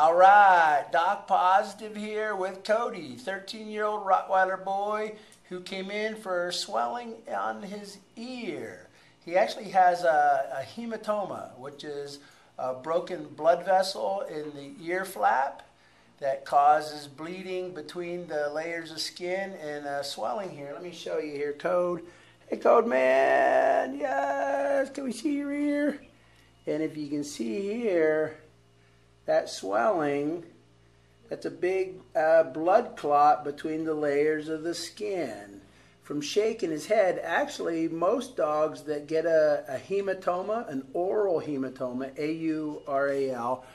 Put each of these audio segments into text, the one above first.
All right, Doc Pawsitive here with Cody, 13 year old Rottweiler boy who came in for swelling on his ear. He actually has a, a hematoma, which is a broken blood vessel in the ear flap that causes bleeding between the layers of skin and uh, swelling here. Let me show you here, Code. Hey, Code man, yes, can we see your ear? And if you can see here, that swelling, that's a big uh, blood clot between the layers of the skin. From shaking his head, actually, most dogs that get a, a hematoma, an aural hematoma, A U R A L,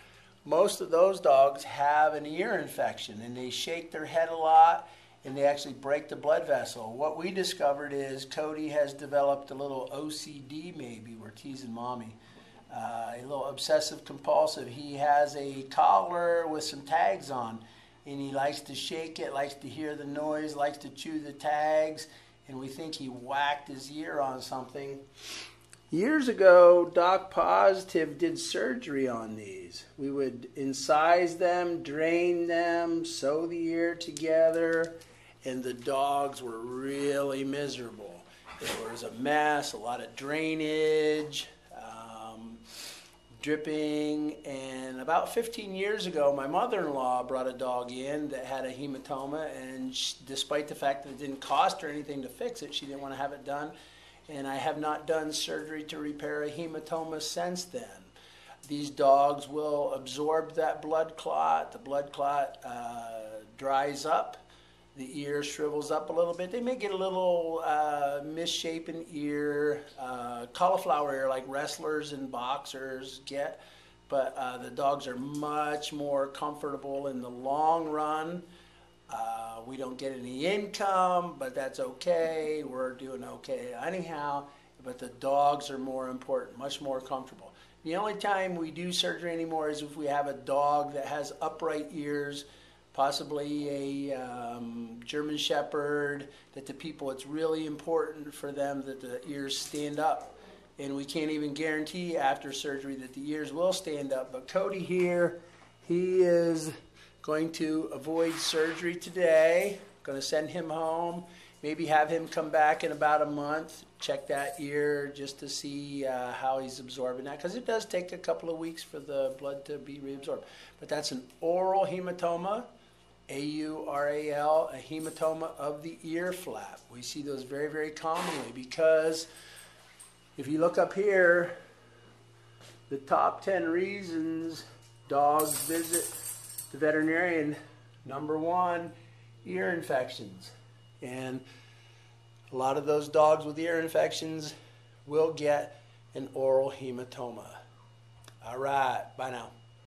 most of those dogs have an ear infection and they shake their head a lot and they actually break the blood vessel. What we discovered is Cody has developed a little OCD, maybe, we're teasing mommy uh, a little obsessive compulsive. He has a collar with some tags on, and he likes to shake it, likes to hear the noise, likes to chew the tags, and we think he whacked his ear on something. Years ago, Doc Pawsitive did surgery on these. We would incise them, drain them, sew the ear together, and the dogs were really miserable. There was a mess, a lot of drainage, dripping. And about 15 years ago, my mother-in-law brought a dog in that had a hematoma, and she, despite the fact that it didn't cost her anything to fix it, she didn't want to have it done. And I have not done surgery to repair a hematoma since then. These dogs will absorb that blood clot. The blood clot uh, dries up the ear shrivels up a little bit. They may get a little uh, misshapen ear, uh, cauliflower ear like wrestlers and boxers get, but uh, the dogs are much more comfortable in the long run. Uh, we don't get any income, but that's okay. We're doing okay anyhow, but the dogs are more important, much more comfortable. The only time we do surgery anymore is if we have a dog that has upright ears possibly a um, German Shepherd, that the people, it's really important for them that the ears stand up. And we can't even guarantee after surgery that the ears will stand up. But Cody here, he is going to avoid surgery today. Going to send him home. Maybe have him come back in about a month, check that ear just to see uh, how he's absorbing that. Because it does take a couple of weeks for the blood to be reabsorbed. But that's an aural hematoma. A-U-R-A-L, a hematoma of the ear flap. We see those very, very commonly because if you look up here, the top 10 reasons dogs visit the veterinarian, number one, ear infections. And a lot of those dogs with ear infections will get an aural hematoma. All right, bye now.